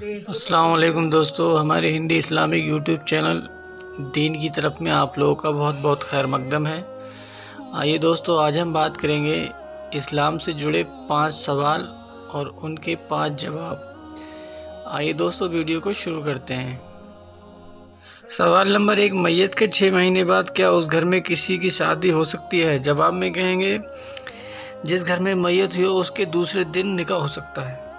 अस्सलाम दोस्तों, हमारे हिंदी इस्लामिक यूट्यूब चैनल दीन की तरफ़ में आप लोगों का बहुत बहुत खैर मकदम है। आइए दोस्तों, आज हम बात करेंगे इस्लाम से जुड़े पाँच सवाल और उनके पाँच जवाब। आइए दोस्तों, वीडियो को शुरू करते हैं। सवाल नंबर एक, मैयत के छः महीने बाद क्या उस घर में किसी की शादी हो सकती है? जवाब में कहेंगे, जिस घर में मैयत हुई उसके दूसरे दिन निकाह हो सकता है।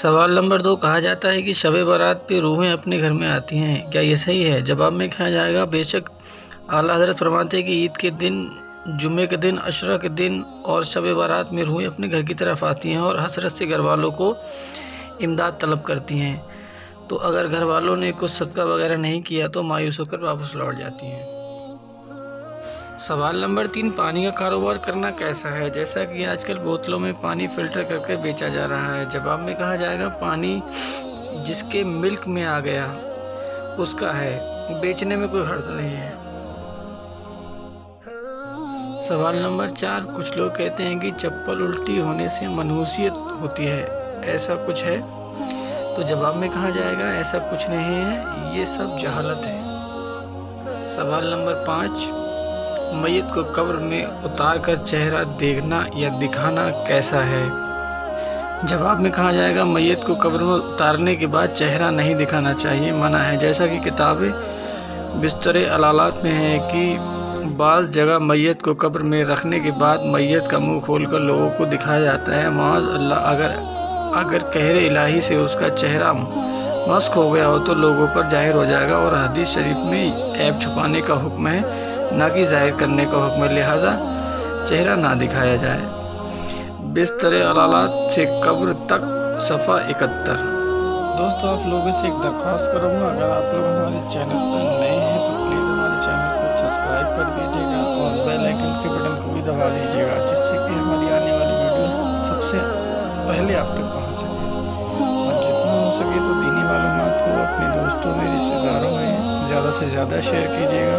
सवाल नंबर दो, कहा जाता है कि शब बारात पे रूहें अपने घर में आती हैं। क्या ये सही है? जवाब में कहा जाएगा, बेशक आला हज़रत फरमाते हैं कि ईद के दिन जुमे के दिन, अशरा के दिन और शब बारात में रूहें अपने घर की तरफ़ आती हैं और हसरत से घर वालों को इमदाद तलब करती हैं। तो अगर घर वालों ने कुछ सदका वगैरह नहीं किया तो मायूस होकर वापस लौट जाती हैं। सवाल नंबर तीन, पानी का कारोबार करना कैसा है? जैसा कि आजकल बोतलों में पानी फ़िल्टर करके बेचा जा रहा है। जवाब में कहा जाएगा, पानी जिसके मिल्क में आ गया, उसका है। बेचने में कोई हर्ज नहीं है। सवाल नंबर चार, कुछ लोग कहते हैं कि चप्पल उल्टी होने से मनहूसियत होती है। ऐसा कुछ है? तो जवाब में कहा जाएगा, ऐसा कुछ नहीं है। ये सब जहालत है। सवाल नंबर पाँच मैत को कब्र में उतार कर चेहरा देखना या दिखाना कैसा है? जवाब में कहा जाएगा मैत को कब्र में उतारने के बाद चेहरा नहीं दिखाना चाहिए, मना है। जैसा कि किताबें बिस्तर अलालात में है कि बाज़ जगह मैत को कब्र में रखने के बाद मैत का मुँह खोलकर लोगों को दिखाया जाता है। माज अल्लाह, अगर अगर कहरे इलाही से उसका चेहरा मस्क हो गया हो तो लोगों पर ज़ाहिर हो जाएगा और हदीस शरीफ में ऐप छुपाने का हुक्म है। ना कि ज़ाहिर करने का हुक्म लिहाजा चेहरा ना दिखाया जाए। बिस्तर अलालात से कब्र तक सफ़ा इकहत्तर। दोस्तों, आप लोगों से एक दरख्वास्त करूँगा। अगर आप लोग हमारे चैनल पर नए हैं तो प्लीज़ हमारे चैनल को सब्सक्राइब कर दीजिएगा और बेल आइकन के बटन को भी दबा दीजिएगा, जिससे कि हमारी आने वाली वीडियो सबसे पहले आप तक पहुँच सके। और जितना हो सके तो दीनी मालूम को अपने दोस्तों में रिश्तेदारों में ज़्यादा से ज़्यादा शेयर कीजिएगा।